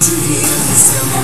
to hear the say